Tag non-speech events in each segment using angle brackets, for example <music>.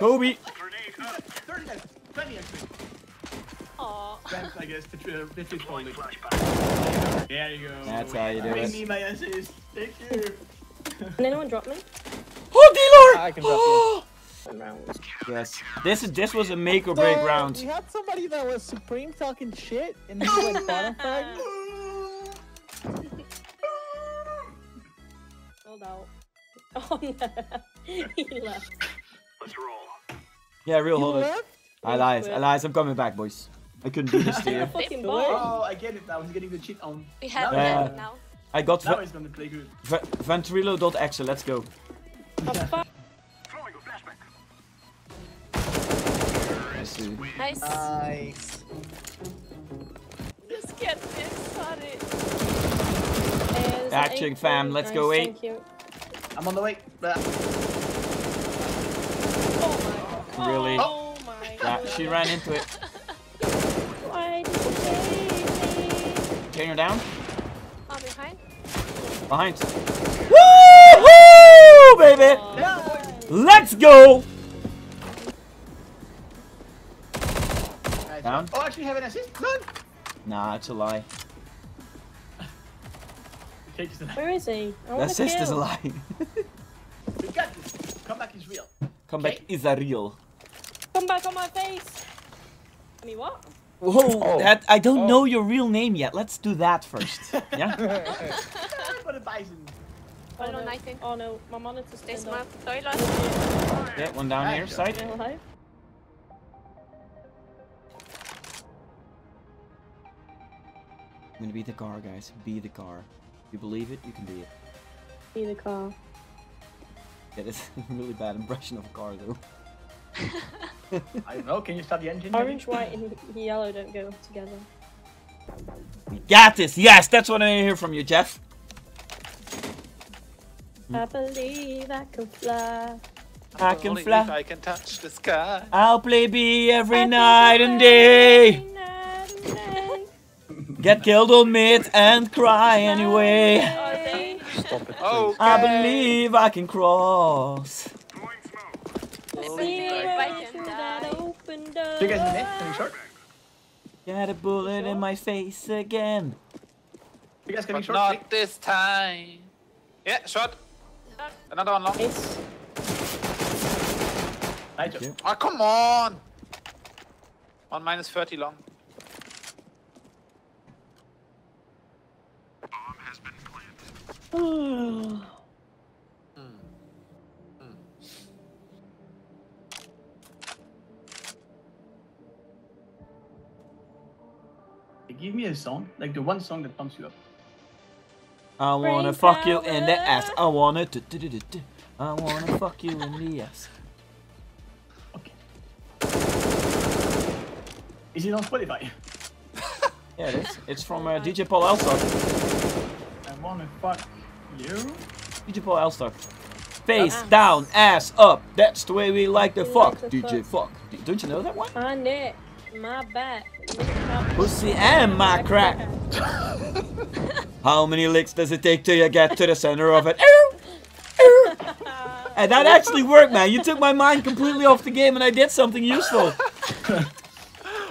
Kobe. 30 left. 20 actually. Aw. Thanks, I guess. The tr- holding. There you go. That's how you do Bring it. me my assist. Thank you. Can anyone drop me? Oh, D-Lord! I can drop you. <gasps> Yes. This is this was a make or break So, round. We had somebody that was supreme talking shit and he <laughs> went bottom frag. Hold out. <laughs> Oh no. <laughs> he left. Yeah, real You hold it. left? I lied. I lied. I'm coming back, boys. I couldn't do this to <laughs> You're a you. fucking Wait. bot. Oh, I get it now. He's getting the cheat on. We have Yeah. that now. I got Now v- he's gonna play good. v- ventrilo.exe. Let's go. Fuck. Let's. Nice. Nice. Just get this, sorry. Uh, Action, fam, let's Nice, go eight. Thank you. I'm on the way. Oh my god. Really? Oh, oh my Yeah, god. she ran into it. Why did you save me? Taking her down. Oh, behind. Behind. Woo! Woo! Baby! Oh, Let's go! Nice. Down. Oh, actually have an assist. None. Nah, it's a lie. <laughs> The Where is he? I want That to assist is a kill. lie. <laughs> We got this. Comeback is real. Comeback is a real. Come back on my face. I mean, what? Whoa, Oh. that I don't Oh. know your real name yet. Let's do that first. <laughs> Yeah? For the bison. Oh, no, no. nothing. Oh no, my monitor's They turned off. smoked toilet. yeah, one down here, Nice. side. Alive? I'm gonna be the car, guys. Be the car. If You believe it, you can be it. Be the car. Yeah, that's a <laughs> really bad impression of a car, though. <laughs> I don't know. Can you start the engine? Orange, white, and yellow don't go together. We got this. Yes, that's what I hear from you, Jeff. I believe I can fly. I can Only fly. I can touch the sky. I'll play B every I can night and day. every night and day. Get killed on mid and cry anyway. Stop it. Oh, I believe I can cross. See if I right can through die. that open door. Do you guys need it? Can you short? Get a bullet in my face again. You guys getting but short? not this time. Yeah, shot. Another one long. It's Nice. you. Oh, come on. One minus 30 long. <sighs> Give me a song, like the one song that pumps you up. I wanna Brain fuck you in the ass. I wanna. do- do- do- do- do. I wanna fuck you in the ass. Okay. Is it on Spotify? <laughs> Yeah, it is. It's from uh, DJ Paul Elstak. I wanna fuck you. DJ Paul Elstak. Face Ass. down, ass up. That's the way we like to We fuck. like DJ fuck. D- Don't you know that one? my neck, my back, Pussy and my crack. <laughs> How many licks does it take till you get to the center of it? Ew! Ew! And that <laughs> actually worked, man. You took my mind completely off the game and I did something useful. <laughs>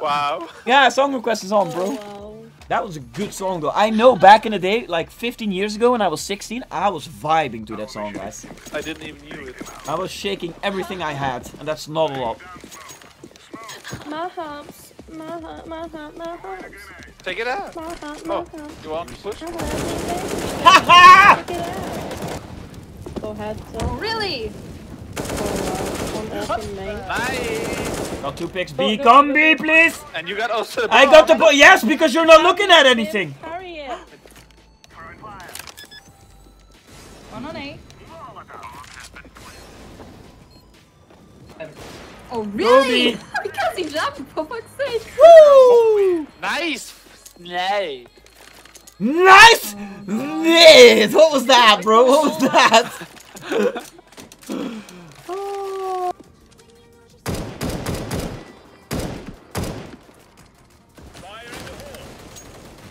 Wow. Yeah, song request is on, bro. Oh, wow. That was a good song, though. I know back in the day, like 15 years ago when I was 16, I was vibing to that song, guys. I didn't even knew it. I was shaking everything I had, and that's not a lot. My humps, my hump, my hump, my humps, Take it out. my hump, my Oh, hump. you want to push? I love you, baby. Haha! It out. Go ahead, so. Really? Oh, wow. On F in main. Nice. Got two picks. B, come B, please! And you got also the I got the bo- Yes, because you're not looking at anything. Carry it. One on eight. Oh really? Because he jumped, for fuck's sake. Woo! Nice. Snake. Nice! Yes! What was that, bro? What was that?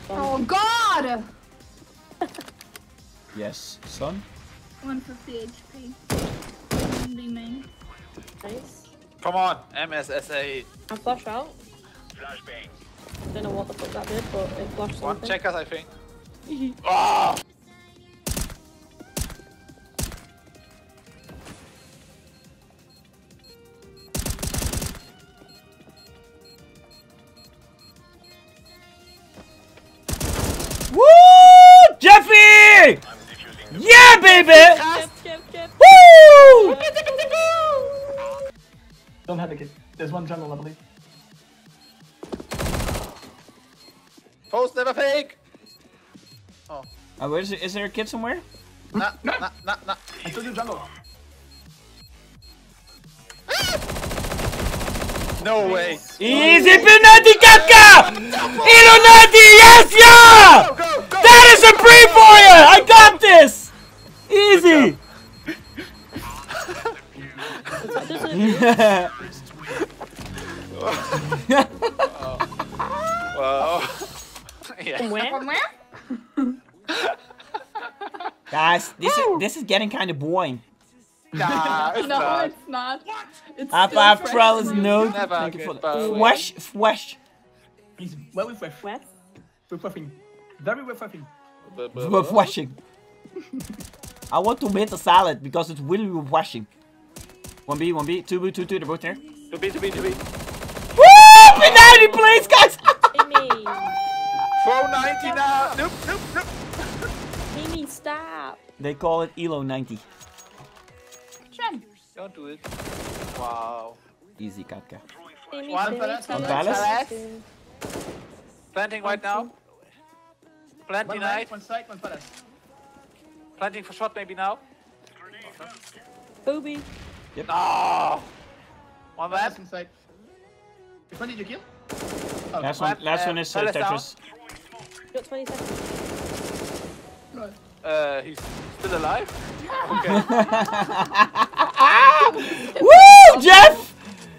Oh god! yes, son. 150 HP. B main. Nice. Come on, MSSA. I flash out. Flashbang. Don't know what the fuck that did, but it flashed One something. checkers, I think. oh! <laughs> Woo! Jeffy! Yeah, baby! Don't have the kid. There's one jungle, I believe. Post never fake! Uh, where is, it? is there a kid somewhere? Nah, <laughs> nah, nah, nah. I told you jungle. No way. Easy penalty, Katka! Illuminati, yes, yeah! Go, go, go! That is a pre for you! I got this! Easy! There's Yeah. Guys, this is this is getting kind of boring. Nah, it's <laughs> no, not. it's not. What? It's up, up, no. Thank you for the flesh, very fresh. What? Refreshing. Very refreshing. Refreshing. I want to make a salad because it will be refreshing it's really washing. 1B, 1B, 2B, 2 2, they're both there. To B, two B, two B. Woo! Penalty, please, guys! Mimi. <laughs> 490 now. Nope, nope, nope. Mimi, stop. they call it ELO 90. Shen. Don't do it. Wow. Easy, Katka. Mimi, One palace, one palace. Planting right now. Planting One right. right, one side, one palace. Planting for shot maybe now. Booby. Yep. Oh! One left. Inside. Which one did you kill? Oh, last one, last uh, one is uh, Tetris. Got 20 seconds. Uh, he's still alive? Okay. <laughs> <laughs> Woo! Jeff!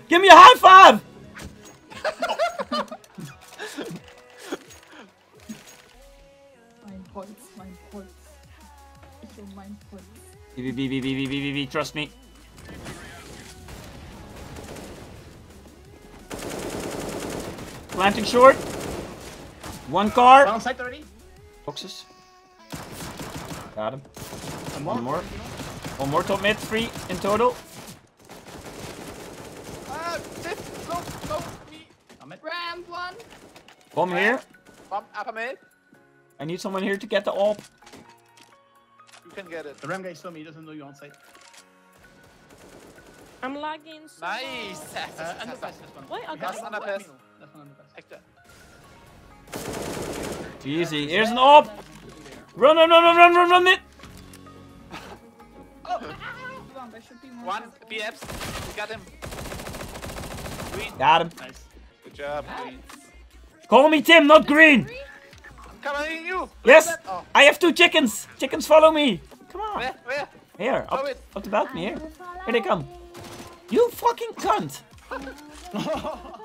Give me a high five! Mine points, mine points. It's your mine points. BB, BB, BB, BB, BB, trust me. Planting short. One car. One on side already. Boxes. Got him. And One more. One more top mid. Three in total. Shit. Go, go. Me. I'm at Ramp one. Bomb here. Bomb upper mid. I need someone here to get the AWP. You can get it. The ram guy saw me, he doesn't know you're on site. I'm lagging so Nice. Uh, underpass this one. Wait, I got have it. one Underpass. Mino. That's one underpass. Easy. Here's an AWP. Run, run, run, run, run, run, run it. Hold on, there should be more. One. BFs. We got him. Green. Got him. Nice. Good job, Green. Call me Tim, not Green. Come on, you. Yes. Oh, I have two chickens. Chickens follow me. Come on. where, where? Here, up, Oh, up the balcony. Here. Here they come. You fucking cunt. <laughs>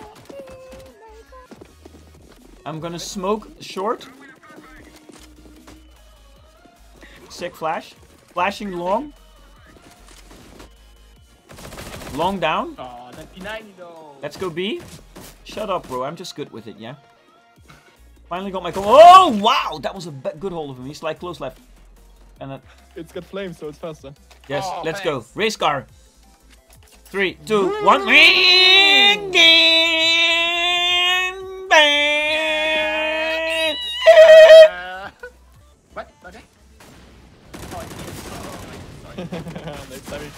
I'm gonna smoke short. Sick flash. Flashing long. Long down. Oh, that P90 though. Let's go B. Shut up, bro. I'm just good with it, yeah? Finally got my call. Oh, wow! That was a good hold of him. He's like close left. And that. It's got flames, so it's faster. Yes, Oh, let's go. Race car. Three, two, one. Damage.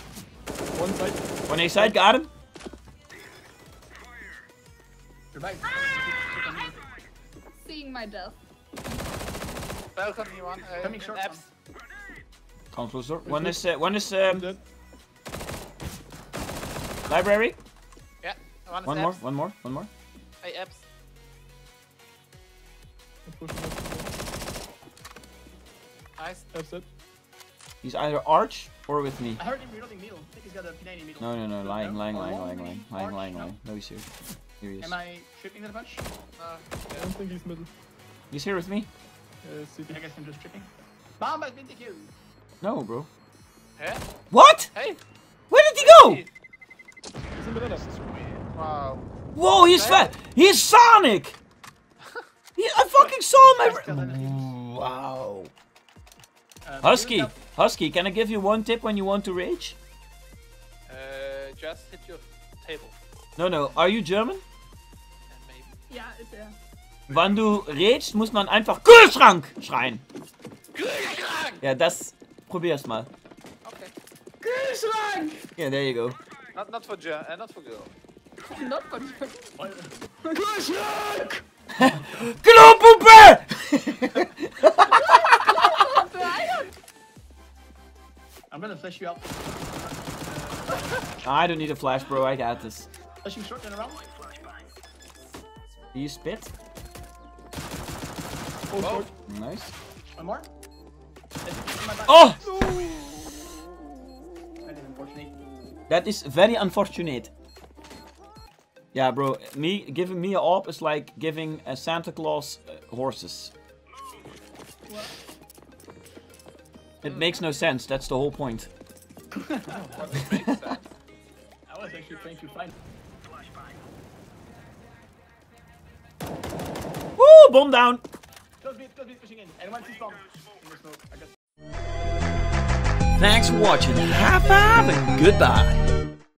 One side. One A side, got him. Revive. Seeing my death. balcony one. Uh, Coming short apps. Come closer. One is uh, one is um, library. Yeah. One, is One more, one more, one more. Hey, apps. I'm pushing up. Nice. That's it. He's either arch or with me. I heard him reloading middle. I think he's got a P90 middle. No, no, no. Lying, lying, lying, lying, lying, lying, Arch? lying, No? lying. No, he's here. Here he is. Am I tripping that much? Uh, I don't think he's middle. He's here with me. Uh. I guess I'm just tripping. Bomb has been DQ. No, bro. yeah. What? Hey. Where did he go? He's in the banana. Wow. Whoa, he's fat. He's Sonic. <laughs> He, I fucking saw him. Every- wow. Uh, Husky, have- Husky, can I give you one tip when you want to rage? Uh, just hit your table. No, no. Are you German? And maybe. Ja, ist er. Wenn du ragest, muss man einfach Kühlschrank schreien. Kühlschrank! Ja, das probier's mal. Okay. Kühlschrank! Yeah, there you go. Not not for Ger uh, not for girl. Not for <laughs> Klopuppe! <laughs> I'm gonna flash you out. I don't need a flash, bro. I got this. Flashing short and around. Do you spit? Oh, short. Nice. One more. That's it, in my back. Oh! That is unfortunate. That is very unfortunate. Yeah, bro. Me giving me a op is like giving a Santa Claus uh, horses. It makes no sense. That's the whole point. What? I was actually trying to find. Woo! Bomb down. Close beat, close beat, pushing in. And one is bomb. In the smoke. I got Thanks for watching. High five and goodbye.